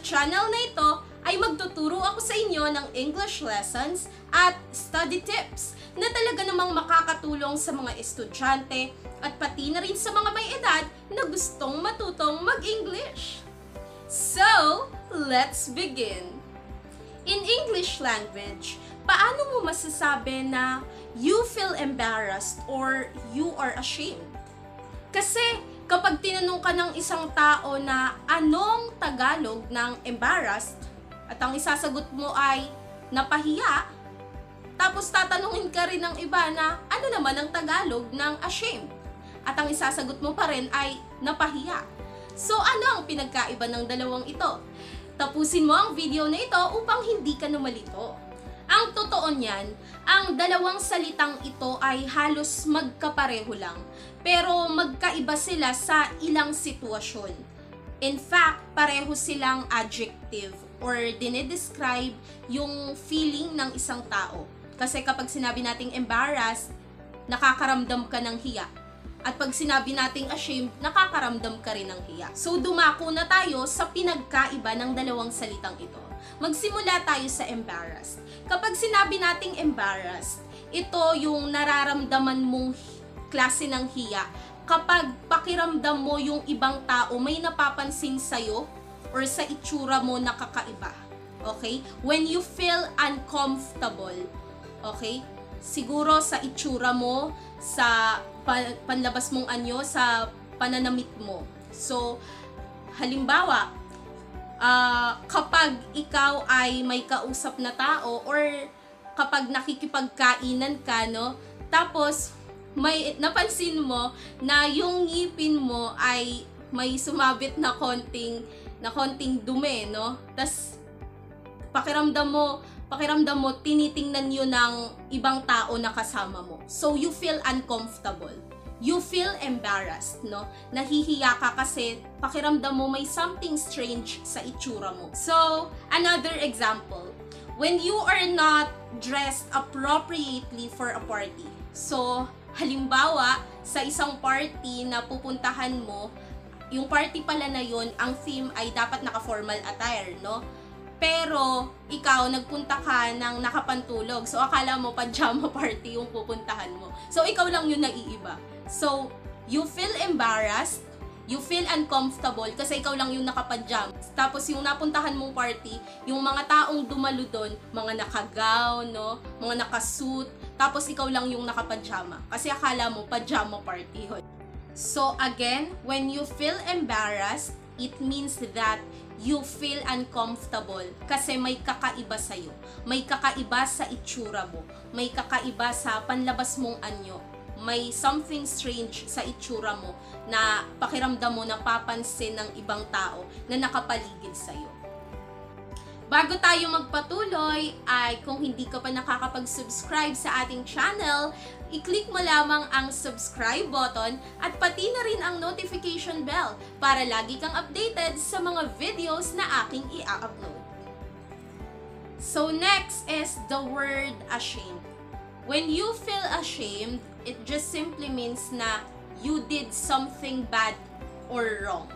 Channel na ito ay magtuturo ako sa inyo ng English lessons at study tips na talaga namang makakatulong sa mga estudyante at pati na rin sa mga may edad na gustong matutong mag-English. So, let's begin! In English language, paano mo masasabi na you feel embarrassed or you are ashamed? Kasi kapag tinanong ka ng isang tao na anong Tagalog ng embarrassed at ang isasagot mo ay napahiya, tapos tatanungin ka rin ng iba na ano naman ang Tagalog ng ashamed at ang isasagot mo pa rin ay napahiya. So ano ang pinagkaiba ng dalawang ito? Tapusin mo ang video na ito upang hindi ka numalito. Ang totoo niyan, ang dalawang salitang ito ay halos magkapareho lang, pero magkaiba sila sa ilang sitwasyon. In fact, pareho silang adjective or dinedescribe yung feeling ng isang tao. Kasi kapag sinabi nating embarrassed, nakakaramdam ka ng hiya. At pag sinabi nating ashamed, nakakaramdam ka rin ng hiya. So dumako na tayo sa pinagkaiba ng dalawang salitang ito. Magsimula tayo sa embarrassed. Kapag sinabi nating embarrassed, ito yung nararamdaman mong klase ng hiya kapag pakiramdam mo yung ibang tao may napapansin sa'yo or sa itsura mo na kakaiba. Okay? When you feel uncomfortable. Okay? Siguro sa itsura mo, sa pan- panlabas mong anyo, sa pananamit mo. So, halimbawa, ah, kapag ikaw ay may kausap na tao or kapag nakikipagkainan ka, no? Tapos, may napansin mo na yung ngipin mo ay may sumabit na konting na konting dumi, no? Tas pakiramdam mo, pakiramdam mo tinitingnan yun ng ibang tao na kasama mo. So you feel uncomfortable. You feel embarrassed, no? Nahihiya ka kasi pakiramdam mo may something strange sa itsura mo. So, another example. When you are not dressed appropriately for a party. So, halimbawa, sa isang party na pupuntahan mo, yung party pala na yun, ang theme ay dapat naka-formal attire, no? Pero, ikaw, nagpunta ka ng nakapantulog. So, akala mo pajama party yung pupuntahan mo. So, ikaw lang yung naiiba. So, you feel embarrassed, you feel uncomfortable kasi ikaw lang yung nakapajam. Tapos, yung napuntahan mong party, yung mga taong dumalo doon, mga nakagown, no? Mga nakasuit. Tapos, ikaw lang yung nakapajama. Kasi akala mo, pajama party. So, again, when you feel embarrassed, it means that you feel uncomfortable kasi may kakaiba sa'yo. May kakaiba sa itsura mo. May kakaiba sa panlabas mong anyo. May something strange sa itsura mo na pakiramdam mo napapansin ng ibang tao na nakapaligid sa'yo. Bago tayo magpatuloy, ay kung hindi ka pa nakakapag-subscribe sa ating channel, i-click mo lamang ang subscribe button at pati na rin ang notification bell para lagi kang updated sa mga videos na aking i-upload. So next is the word ashamed. When you feel ashamed, it just simply means na you did something bad or wrong.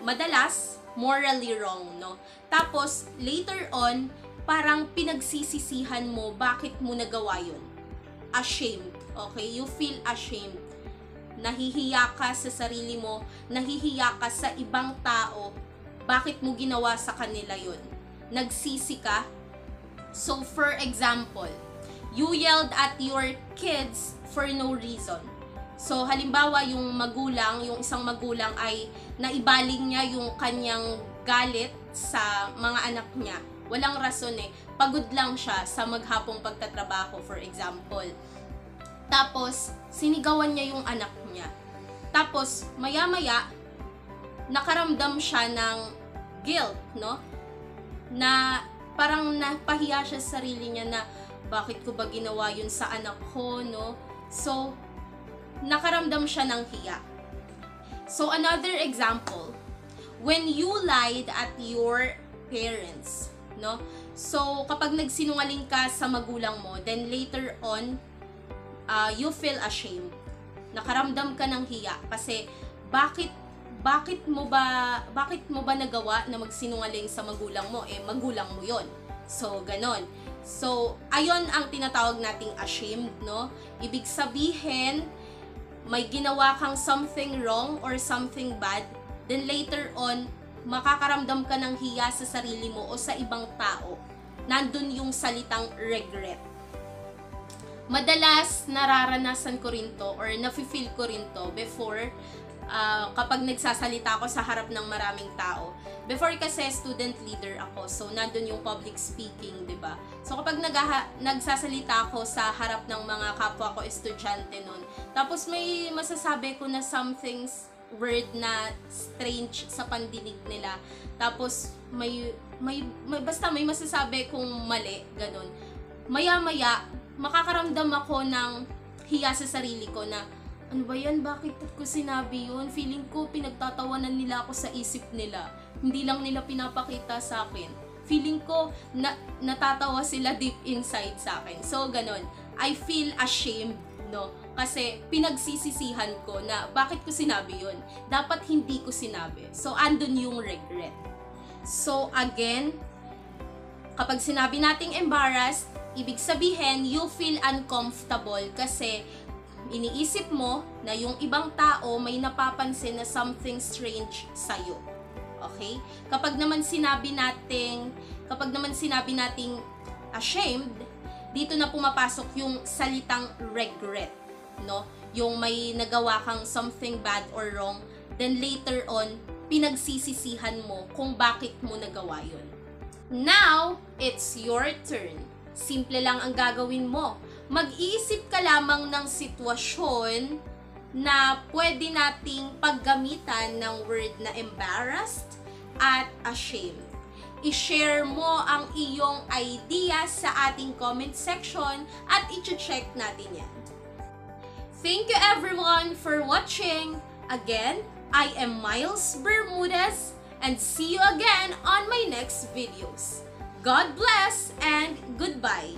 Madalas, morally wrong, no? Tapos, later on, parang pinagsisisihan mo bakit mo nagawa yun. Ashamed, okay? You feel ashamed. Nahihiya ka sa sarili mo, nahihiya ka sa ibang tao, bakit mo ginawa sa kanila yun. Nagsisi ka. So, for example, you yelled at your kids for no reason. So, halimbawa, yung magulang, yung isang magulang ay naibaling niya yung kanyang galit sa mga anak niya. Walang rason eh. Pagod lang siya sa maghapong pagtatrabaho, for example. Tapos, sinigawan niya yung anak niya. Tapos, maya-maya, nakaramdam siya ng guilt, no? Na parang napahiya siya sa sarili niya na bakit ko ba ginawa yun sa anak ko, no? So, nakaramdam siya ng hiya. So, another example, when you lied at your parents, no? So, kapag nagsinungaling ka sa magulang mo, then later on, uh, you feel ashamed. Nakaramdam ka ng hiya kasi bakit bakit mo ba bakit mo ba nagawa na magsinungaling sa magulang mo eh magulang mo 'yon. So ganon. So ayon ang tinatawag nating ashamed, no? Ibig sabihin may ginawa kang something wrong or something bad, then later on makakaramdam ka ng hiya sa sarili mo o sa ibang tao. Nandun yung salitang regret. Madalas nararanasan ko rin to or nafe-feel ko rin to before uh, kapag nagsasalita ako sa harap ng maraming tao. Before kasi student leader ako, so nandun yung public speaking, 'di ba? So kapag nagaha- nagsasalita ako sa harap ng mga kapwa ko estudyante nun, tapos may masasabi ko na something word na strange sa pandinig nila. Tapos may may, may basta may masasabi kung mali, ganun. Maya-maya makakaramdam ako ng hiya sa sarili ko na ano ba yan? Bakit ko sinabi yun? Feeling ko pinagtatawanan nila ako sa isip nila. Hindi lang nila pinapakita sa akin. Feeling ko na, natatawa sila deep inside sa akin. So, ganun. I feel ashamed, no? Kasi pinagsisisihan ko na bakit ko sinabi yun. Dapat hindi ko sinabi. So, andun yung regret. So, again, kapag sinabi nating embarrassed, ibig sabihin, you feel uncomfortable kasi iniisip mo na yung ibang tao may napapansin na something strange sa'yo. Okay? Kapag naman sinabi nating, kapag naman sinabi nating ashamed, dito na pumapasok yung salitang regret, no? Yung may nagawa kang something bad or wrong, then later on, pinagsisisihan mo kung bakit mo nagawa yun. Now, it's your turn. Simple lang ang gagawin mo mag-iisip ka lamang ng sitwasyon na pwede nating paggamitan ng word na embarrassed at ashamed. I-share mo ang iyong idea sa ating comment section at i-check natin yan. Thank you everyone for watching. Again, I am Miles Bermudez and see you again on my next videos. God bless and goodbye.